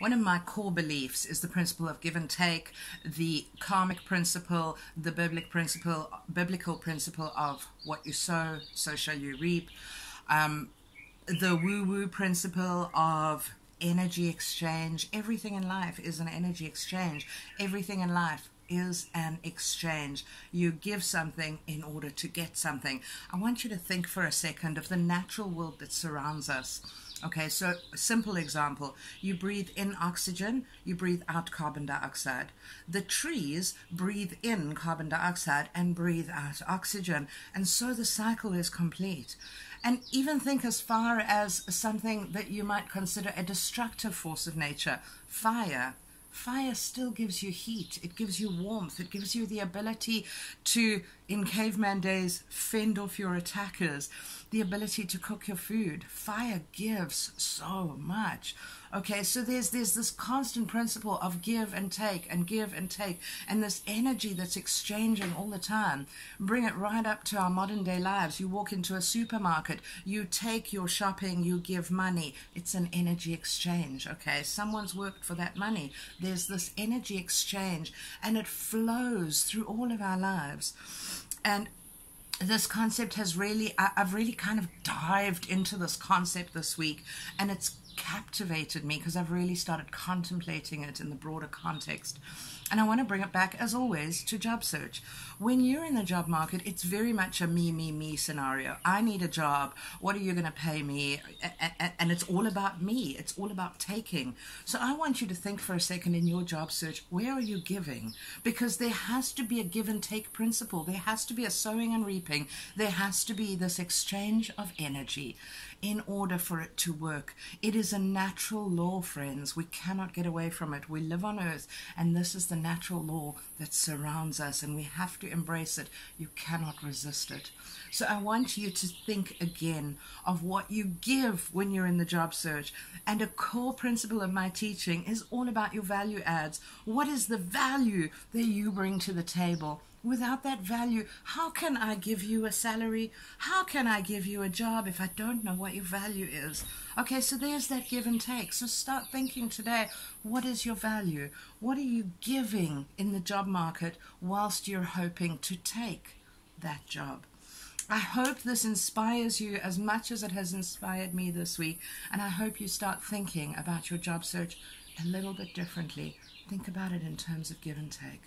one of my core beliefs is the principle of give and take, the karmic principle, the biblical principle, biblical principle of what you sow, so shall you reap. Um, the woo woo principle of energy exchange. Everything in life is an energy exchange. Everything in life is an exchange. You give something in order to get something. I want you to think for a second of the natural world that surrounds us. Okay, so a simple example. You breathe in oxygen, you breathe out carbon dioxide. The trees breathe in carbon dioxide and breathe out oxygen. And so the cycle is complete. And even think as far as something that you might consider a destructive force of nature, fire. Fire still gives you heat, it gives you warmth, it gives you the ability to, in caveman days, fend off your attackers, the ability to cook your food. Fire gives so much. Okay, so there's there's this constant principle of give and take and give and take, and this energy that's exchanging all the time. Bring it right up to our modern day lives. You walk into a supermarket, you take your shopping, you give money. It's an energy exchange. Okay, someone's worked for that money. There's this energy exchange, and it flows through all of our lives. And this concept has really, I've really kind of dived into this concept this week, and it's captivated me because I've really started contemplating it in the broader context. And I want to bring it back, as always, to job search. When you're in the job market, it's very much a me, me, me scenario. I need a job. What are you going to pay me? And it's all about me. It's all about taking. So I want you to think for a second in your job search where are you giving? Because there has to be a give and take principle. There has to be a sowing and reaping. There has to be this exchange of energy in order for it to work. It is a natural law, friends. We cannot get away from it. We live on earth, and this is the natural law that surrounds us, and we have to embrace it. You cannot resist it. So I want you to think again of what you give when you're in the job search. And a core principle of my teaching is all about your value adds. What is the value that you bring to the table? Without that value, how can I give you a salary? How can I give you a job if I don't know what your value is? Okay, so there's that give and take. So start thinking today what is your value? What are you giving in the job market whilst you're hoping to take that job? I hope this inspires you as much as it has inspired me this week, and I hope you start thinking about your job search a little bit differently. Think about it in terms of give and take.